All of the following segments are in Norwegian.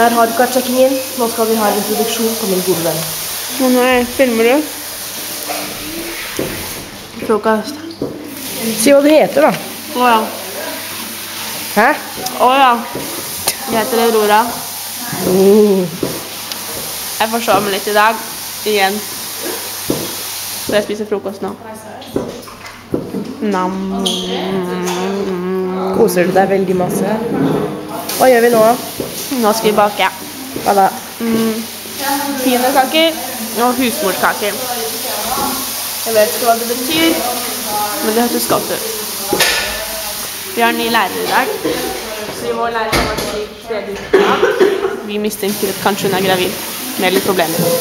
Der har du kartsjekkingen. Nå skal vi ha en introduksjon på min gode venn. Nå nei, filmer du? Frokost. Si hva du heter, da. Å ja. Hæ? Å ja. Jeg heter Aurora. Mm. Jeg forsov meg litt i dag. Igjen. Så jeg spiser frokost nå. Nam. Koser du deg veldig masse? Hva gjør vi nå? Nå skal vi bake. Hva da? Mm. Peanøttkaker og husmorskaker. Jeg vet ikke hva det betyr, men det høres godt ut. Vi har ny lærer i dag. Så vi må lære vært syk tredje uka. Vi mistenker at kanskje hun er gravid med litt problemer.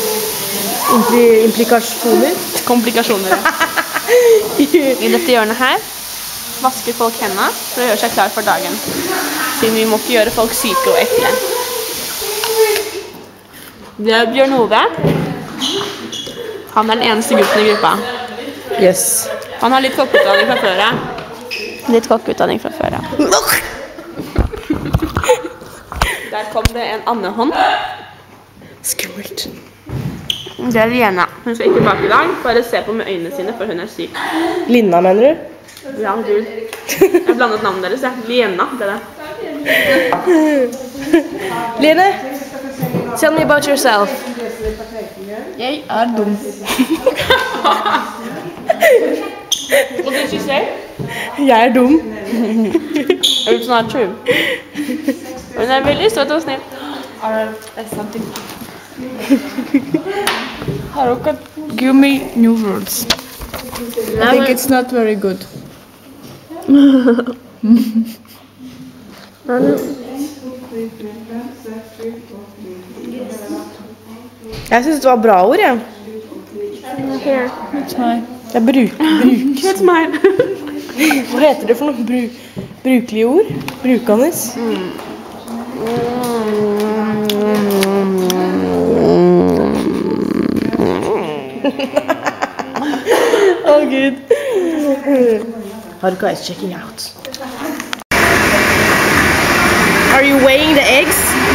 Impli implikasjoner? Komplikasjoner. I dette hjørnet her vasker folk hendene for å gjøre seg klar for dagen. Siden vi må ikke gjøre folk syke og ekle. Det er Bjørn Ove. Han er den eneste gutten i gruppa. Yes. Han har litt kokkeutdanning fra før av. Litt kokkeutdanning fra før av. Der kom det en andehånd. Skummelt. Det er Liena. Hun skal ikke bake i dag. Bare se på med øynene sine, for hun er syk. Linna, mener du? Ja, du. Jeg blandet navnet deres, jeg. Liena, det er det. Lena, tell me about yourself. Jij aardom. what did you say? Yeah, aardom. it's not true. When I released, what was name? Or something. Haruka, give me new words. I think it's not very good. Jeg syns det var bra ord, jeg. It's. Det er bruk, bruk. Hva heter det for noe? Bru, brukelige ord? Brukende? Å, gud. Haruka is checking out. Are you weighing the eggs?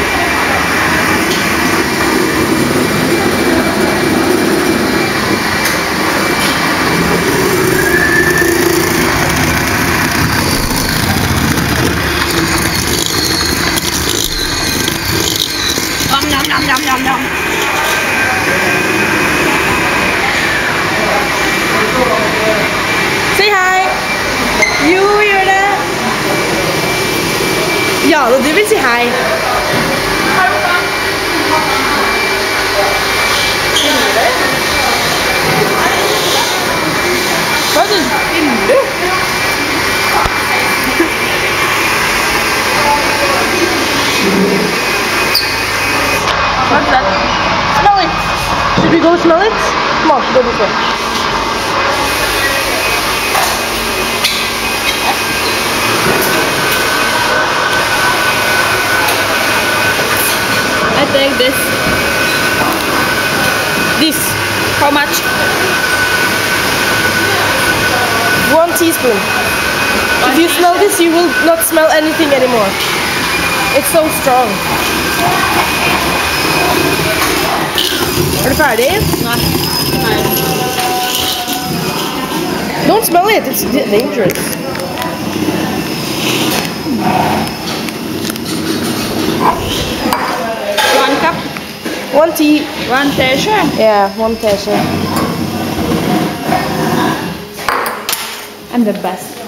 Ja, dat dubbelt hij. Wat een. What's that? Smell it. Should we go smell it? Come on, go this way. Take this. This. How much? One teaspoon. If you smell this, you will not smell anything anymore. It's so strong. Er du ferdig? Don't smell it, it's dangerous. One one tea. One tasha? Yeah, one tasha. I'm the best.